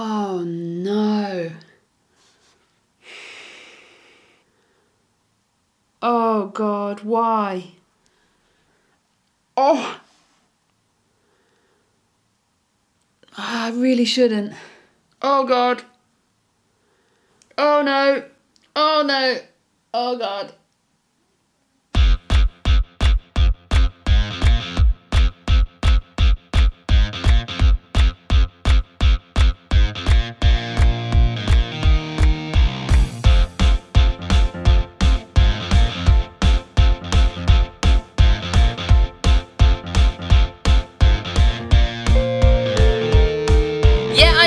Oh no. Oh God, why? Oh. Ah, I really shouldn't. Oh God. Oh no. Oh no. Oh God.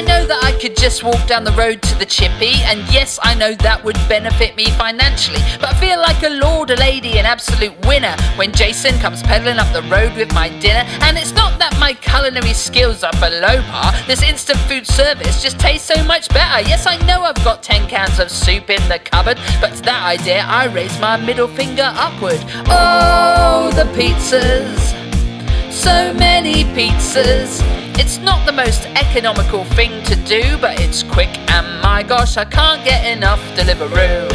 I know that I could just walk down the road to the chippy, and yes, I know that would benefit me financially. But I feel like a lord, a lady, an absolute winner when Jason comes pedaling up the road with my dinner. And it's not that my culinary skills are below par, this instant food service just tastes so much better. Yes, I know I've got 10 cans of soup in the cupboard, but to that idea, I raise my middle finger upward. Oh, the pizzas! So many pizzas. It's not the most economical thing to do, but it's quick and my gosh, I can't get enough Deliveroo.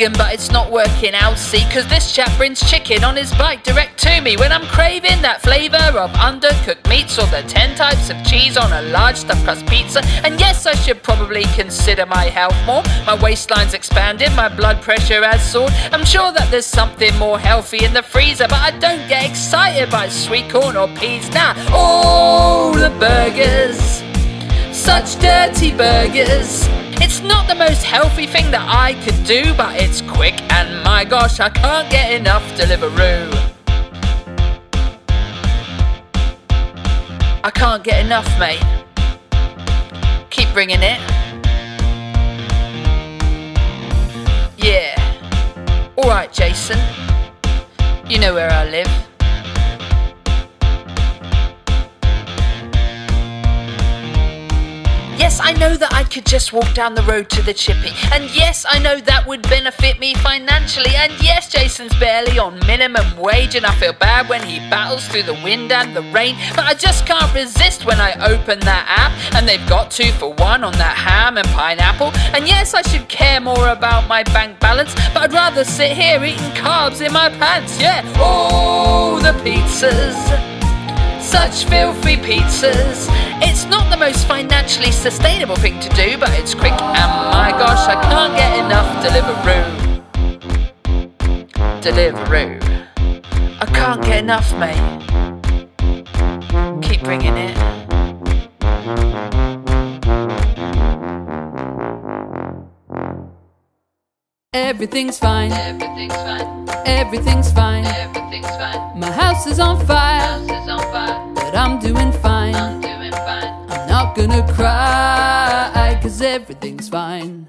Vegan, but it's not working out, see, cause this chap brings chicken on his bike direct to me when I'm craving that flavour of undercooked meats or the 10 types of cheese on a large stuffed crust pizza. And yes, I should probably consider my health more. My waistline's expanded, my blood pressure has soared. I'm sure that there's something more healthy in the freezer, but I don't get excited by sweet corn or peas. Nah. Oh, the burgers such dirty burgers. It's not the most healthy thing that I could do, but it's quick and my gosh, I can't get enough Deliveroo. I can't get enough, mate. Keep bringing it. Yeah. Alright, Jason. You know where I live. Yes, I know that I could just walk down the road to the chippy. And yes, I know that would benefit me financially. And yes, Jason's barely on minimum wage, and I feel bad when he battles through the wind and the rain. But I just can't resist when I open that app, and they've got two for one on that ham and pineapple. And yes, I should care more about my bank balance, but I'd rather sit here eating carbs in my pants. Yeah, oh, the pizzas such filthy pizzas. It's not the most financially sustainable thing to do, but it's quick and my gosh, I can't get enough Deliveroo. Deliveroo. I can't get enough, mate. Keep bringing it. Everything's fine. Everything's fine. Everything's fine. Everything's fine. My house is on fire, House is on fire. but I'm doing fine. I'm doing fine. I'm not gonna cry, cause everything's fine.